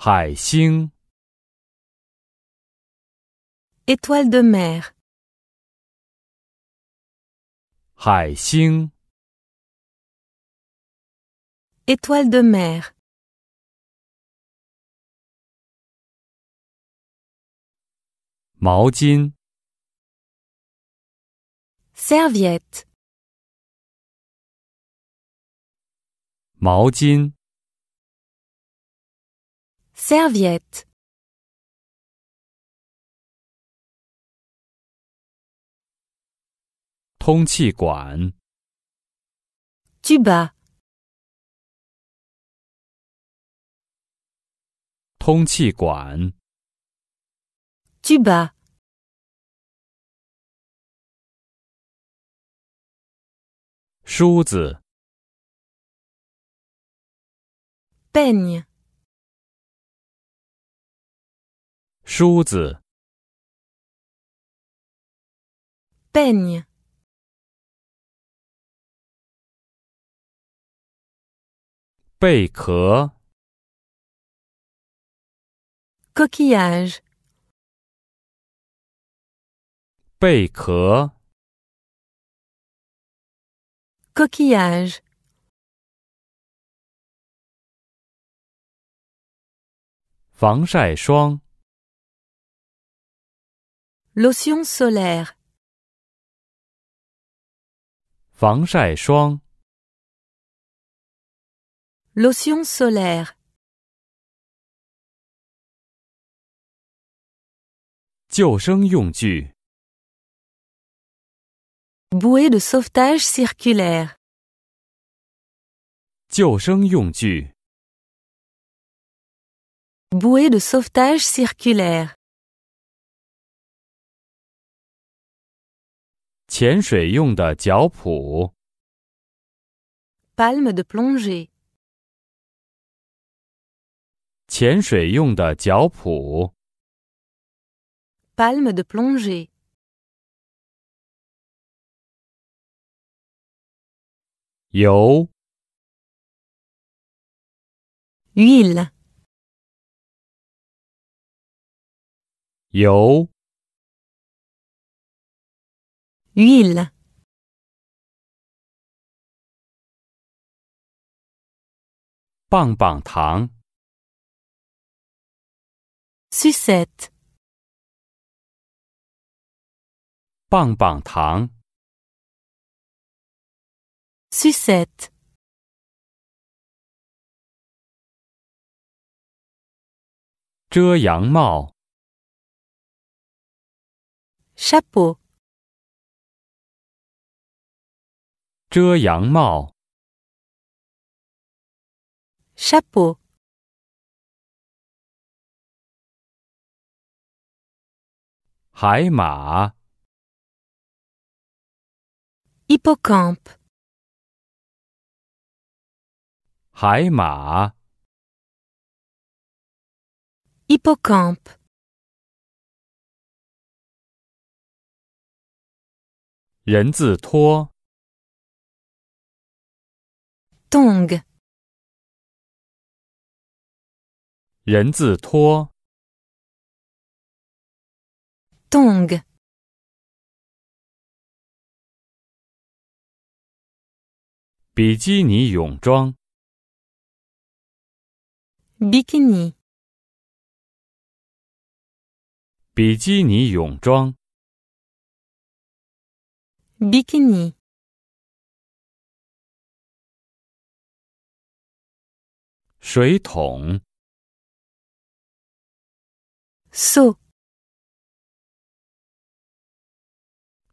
海星， étoile de mer, 海星， étoile de mer, 毛巾， serviette, 毛巾， Serviette. Tong Chi Guan Tuba. Tong Chi Guan Tuba. Shuzi Peigne. 梳子，peigne, 贝壳，coquillage, 贝壳，coquillage, 防晒霜，lotion solaire, 防晒霜， lotion solaire, 救生用具， bouée de sauvetage circulaire, 救生用具， bouée de sauvetage circulaire, 潜水用的脚蹼，palme de plongée, 潜水用的脚蹼，palme de plongée, 油，huile, 油，huile, 棒棒糖，sucette, 棒棒糖，sucette, 遮阳帽，chapeau, 遮阳帽，chapeau, 海马，hippocampe, 海马，hippocampe, 人字拖，tongue, 人字拖，tongue, 比基尼泳装，bikini, 比基尼泳装，bikini, 水桶，seau,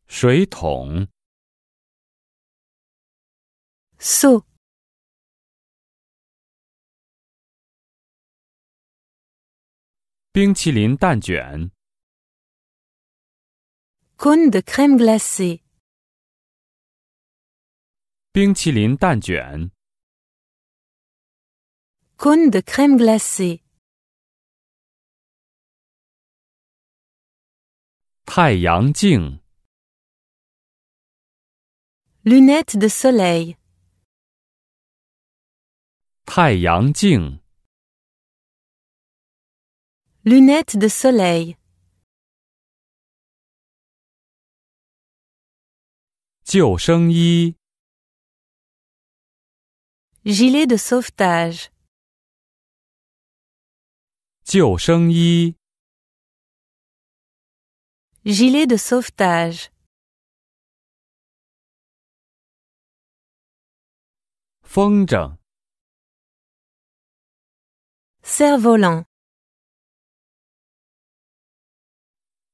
水桶，seau, 冰淇淋蛋卷，cône de crème glacée, 冰淇淋蛋卷，cône de crème glacée, 太阳镜， lunettes de soleil, 太阳镜， Lunettes de soleil. 救生衣、 Gilet de sauvetage. 救生衣、Gilet de sauvetage. 风筝、Cerf-volant.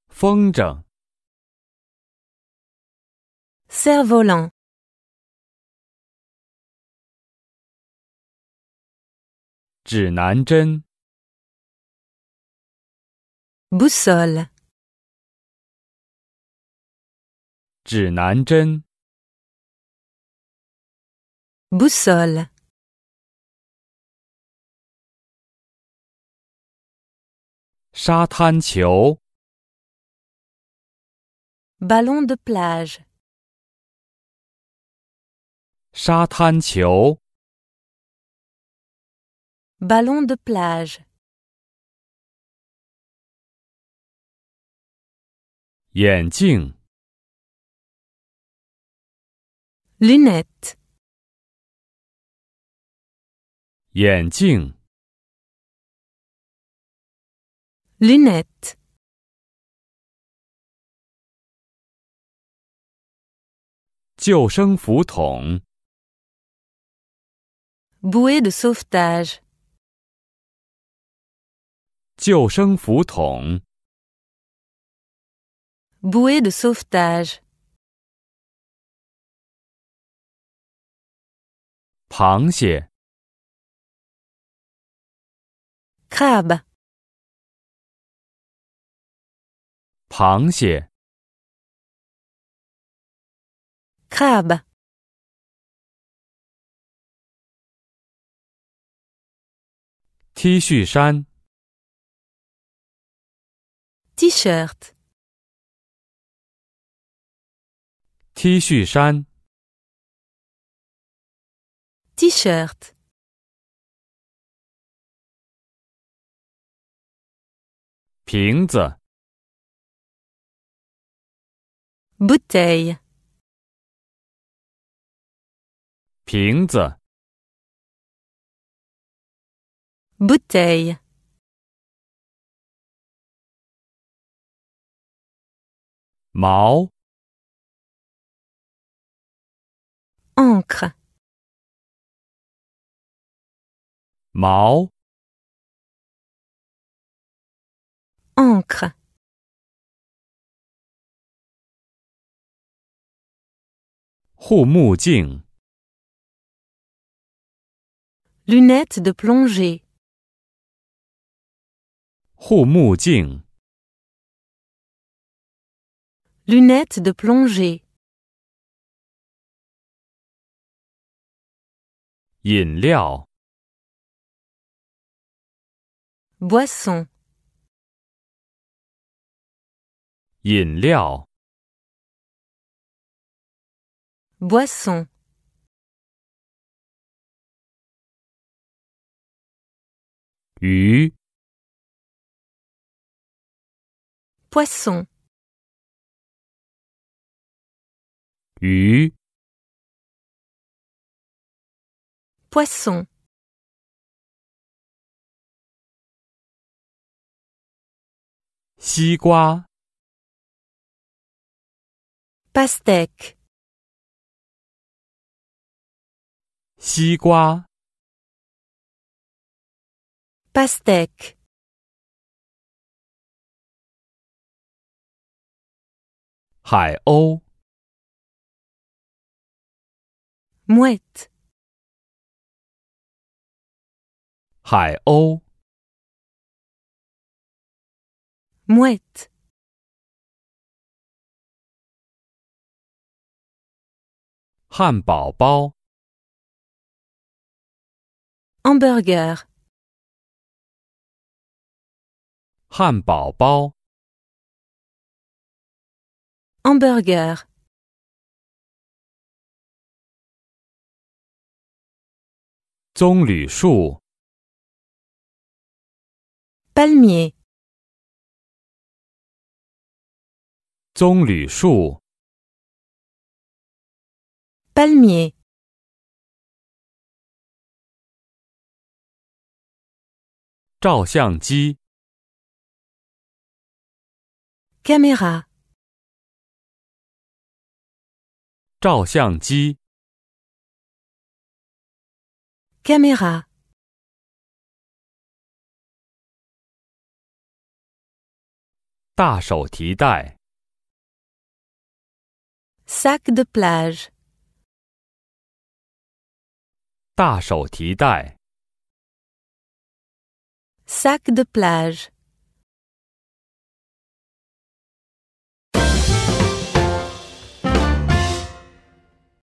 风筝、Cerf-volant. 指南针、Boussole. Boussole. Ballon de plage. Ballon de plage. 眼镜、Lunettes. 眼镜、Lunettes. 救生浮筒、Bouée de sauvetage. 救生浮筒、Bouée de sauvetage. 螃蟹、 Crabe. 螃蟹、 Crabe. ，T 恤衫、 T-shirt. T 恤衫、T-shirt. 瓶子、Bouteille. 瓶子、Bouteille. 毛、Encre. Mao. Encre. Lunettes de plongée. Lunettes de plongée. 饮料、 Boisson. 饮料、 Boisson. 鱼、 Poisson. 鱼、 Poisson. 西瓜、 Pastèque. 西瓜、 Pastèque. 海鸥、 Mouette. 海鸥、Mouette. 汉堡包、Hamburger. 汉堡包、Hamburger. 棕榈树、照明。棕榈树。照相机。camera。照相机。camera。大手提袋、sac de plage, 大手提袋。sac de plage.